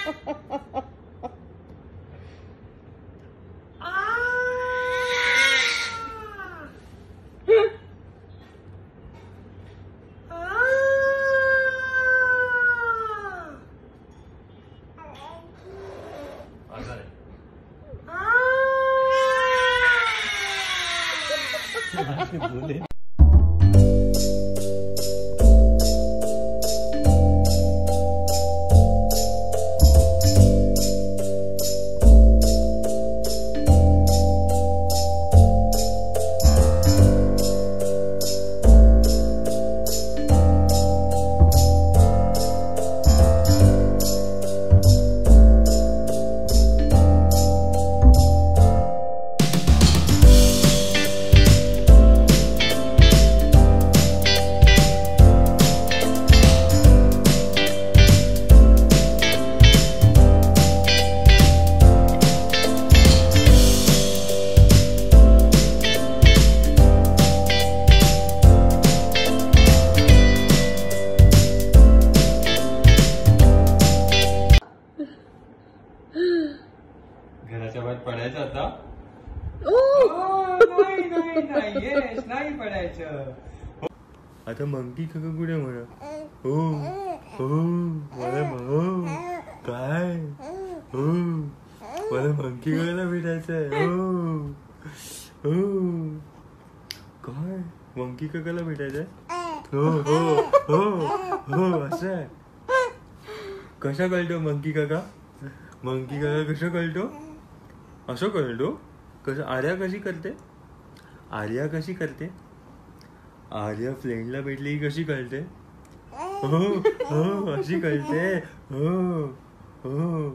아! 아! 아! 뭐네? घराच्या बाहेर पडायचं आता? नाही नाही नाही येस नाही पडायचं. आता मंकी काका कुठे म्हणा? हो हो मला हो काय? हो मला मंकी काकाला भेटायचं आहे. हो हो. काय? मंकी काकाला भेटायचं आहे? हो हो हो हो असं आहे. कसा कळतो मंकी काका? मंकी काका कसं कळतो? असं कळतो कसं? आर्या कशी करते? आर्या कशी करते? आर्या फ्रेंडला भेटली की कशी कळते? हो हो अशी कळते. हो हो.